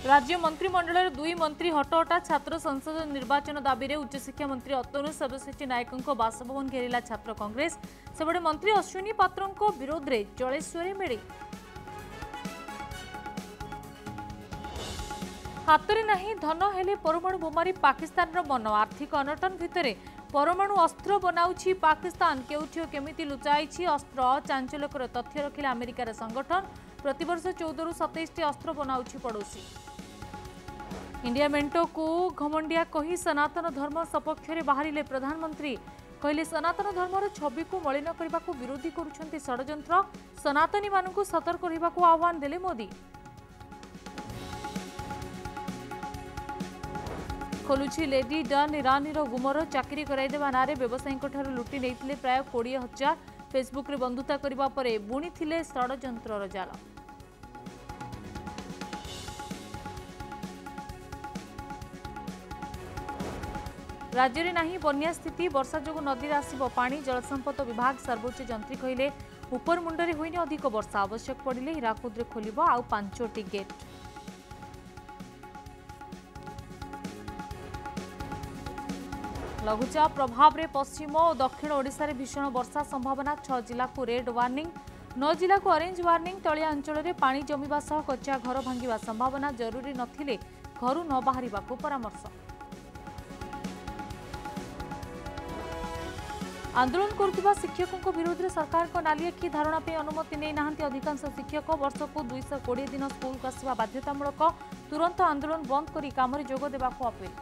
ରାଜ୍ୟ ମନ୍ତ୍ରିମଣ୍ଡଳରେ ଦୁଇ ମନ୍ତ୍ରୀ ହଟହଟା ଛାତ୍ର ସଂସଦ ନିର୍ବାଚନ ଦାବିରେ ଉଚ୍ଚଶିକ୍ଷା ମନ୍ତ୍ରୀ ଅତନୁ ସବ୍ୟସାଚୀ ନାୟକଙ୍କ ବାସଭବନ ଘେରିଲା ଛାତ୍ର କଂଗ୍ରେସ ସେପଟେ ମନ୍ତ୍ରୀ ଅଶ୍ୱିନୀ ପାତ୍ରଙ୍କ ବିରୋଧରେ ଜଳେଶ୍ୱରୀ ମେଳି ହାତରେ ନାହିଁ ଧନ ହେଲେ ପରମାଣୁ ବୋମାରୀ ପାକିସ୍ତାନର ମନ ଆର୍ଥିକ ଅନଟନ ଭିତରେ ପରମାଣୁ ଅସ୍ତ୍ର ବନାଉଛି ପାକିସ୍ତାନ କେଉଁଠି ଓ କେମିତି ଲୁଚାଇଛି ଅସ୍ତ୍ର ଚାଞ୍ଚଲ୍ୟକର ତଥ୍ୟ ରଖିଲା ଆମେରିକାର ସଂଗଠନ ପ୍ରତିବର୍ଷ ଚଉଦରୁ ସତେଇଶଟି ଅସ୍ତ୍ର ବନାଉଛି ପଡ଼ୋଶୀ ଇଣ୍ଡିଆ ମେଣ୍ଟକୁ ଘମଣ୍ଡିଆ କହି ସନାତନ ଧର୍ମ ସପକ୍ଷରେ ବାହାରିଲେ ପ୍ରଧାନମନ୍ତ୍ରୀ କହିଲେ ସନାତନ ଧର୍ମର ଛବିକୁ ମଳିନ କରିବାକୁ ବିରୋଧୀ କରୁଛନ୍ତି ଷଡ଼ଯନ୍ତ୍ର ସନାତନୀମାନଙ୍କୁ ସତର୍କ ରହିବାକୁ ଆହ୍ୱାନ ଦେଲେ ମୋଦି ଖୋଲୁଛି ଲେଡି ଡନ୍ ଇରାନୀର ଗୁମର ଚାକିରି କରାଇଦେବା ନାଁରେ ବ୍ୟବସାୟୀଙ୍କଠାରୁ ଲୁଟି ନେଇଥିଲେ ପ୍ରାୟ କୋଡ଼ିଏ ହଜାର ଫେସବୁକ୍ରେ ବନ୍ଧୁତା କରିବା ପରେ ବୁଣିଥିଲେ ଷଡ଼ଯନ୍ତ୍ରର ଜାଲ ରାଜ୍ୟରେ ନାହିଁ ବନ୍ୟା ସ୍ଥିତି ବର୍ଷା ଯୋଗୁଁ ନଦୀରେ ଆସିବ ପାଣି ଜଳସମ୍ପଦ ବିଭାଗ ସର୍ବୋଚ୍ଚ ଯନ୍ତ୍ରୀ କହିଲେ ଉପରମୁଣ୍ଡରେ ହୋଇନି ଅଧିକ ବର୍ଷା ଆବଶ୍ୟକ ପଡ଼ିଲେ ହୀରାକୁଦରେ ଖୋଲିବ ଆଉ ପାଞ୍ଚଟି ଗେଟ୍। ଲଘୁଚାପ ପ୍ରଭାବରେ ପଶ୍ଚିମ ଓ ଦକ୍ଷିଣ ଓଡ଼ିଶାରେ ଭୀଷଣ ବର୍ଷା ସମ୍ଭାବନା ଛଅ ଜିଲ୍ଲାକୁ ରେଡ୍ ୱାର୍ଣ୍ଣିଂ ନଅ ଜିଲ୍ଲାକୁ ଅରେଞ୍ଜ ୱାର୍ଣ୍ଣିଂ ତଳିଆ ଅଞ୍ଚଳରେ ପାଣି ଜମିବା ସହ କଚ୍ଚା ଘର ଭାଙ୍ଗିବା ସମ୍ଭାବନା ଜରୁରୀ ନଥିଲେ ଘରୁ ନ ବାହାରିବାକୁ ପରାମର୍ଶ। ଆନ୍ଦୋଳନ କରୁଥିବା ଶିକ୍ଷକଙ୍କ ବିରୋଧରେ ସରକାରଙ୍କ ନାଲି ଆଖି ଧାରଣା ପାଇଁ ଅନୁମତି ନେଇନାହାନ୍ତି ଅଧିକାଂଶ ଶିକ୍ଷକ ବର୍ଷକୁ ଦୁଇଶହ କୋଡ଼ିଏ ଦିନ ସ୍କୁଲକୁ ଆସିବା ବାଧ୍ୟତାମୂଳକ ତୁରନ୍ତ ଆନ୍ଦୋଳନ ବନ୍ଦ କରି କାମରେ ଯୋଗ ଦେବାକୁ ଅପିଲ